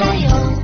还有